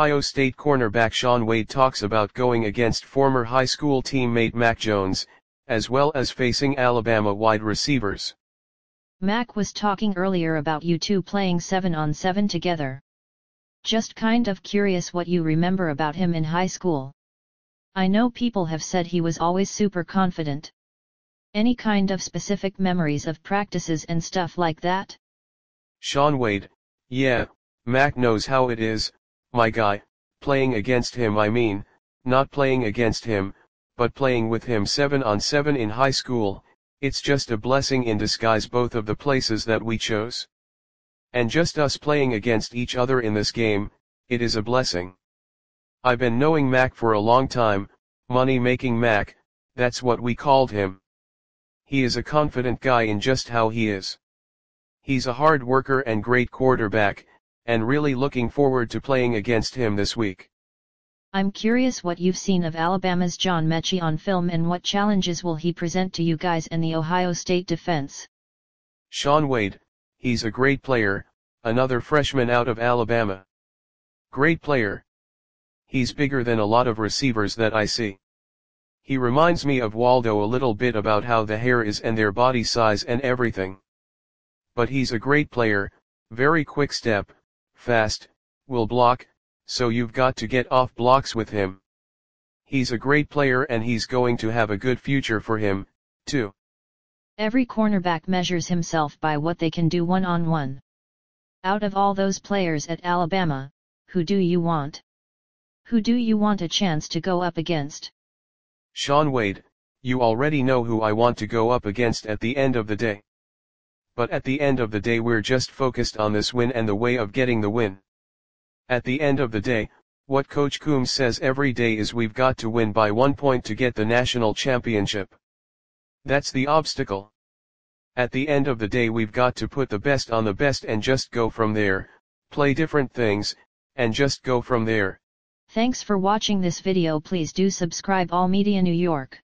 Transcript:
Ohio State cornerback Shaun Wade talks about going against former high school teammate Mac Jones, as well as facing Alabama wide receivers. Mac was talking earlier about you two playing 7 on 7 together. Just kind of curious what you remember about him in high school. I know people have said he was always super confident. Any kind of specific memories of practices and stuff like that? Shaun Wade, yeah, Mac knows how it is, my guy, playing against him I mean, not playing against him, but playing with him 7 on 7 in high school, it's just a blessing in disguise both of the places that we chose. And just us playing against each other in this game, it is a blessing. I've been knowing Mac for a long time, money making Mac, that's what we called him. He is a confident guy in just how he is. He's a hard worker and great quarterback, and really looking forward to playing against him this week. I'm curious what you've seen of Alabama's John Metchie on film and what challenges will he present to you guys in the Ohio State defense. Shaun Wade, he's a great player, another freshman out of Alabama. Great player. He's bigger than a lot of receivers that I see. He reminds me of Waldo a little bit about how the hair is and their body size and everything. But he's a great player, very quick step, fast, will block, so you've got to get off blocks with him. He's a great player and he's going to have a good future for him, too. Every cornerback measures himself by what they can do one on one. Out of all those players at Alabama, who do you want? Who do you want a chance to go up against? Shaun Wade, you already know who I want to go up against at the end of the day. But at the end of the day we're just focused on this win and the way of getting the win. At the end of the day, what Coach Coombs says every day is we've got to win by one point to get the national championship. That's the obstacle. At the end of the day we've got to put the best on the best and just go from there, play different things, and just go from there. Thanks for watching this video please do subscribe All Media New York.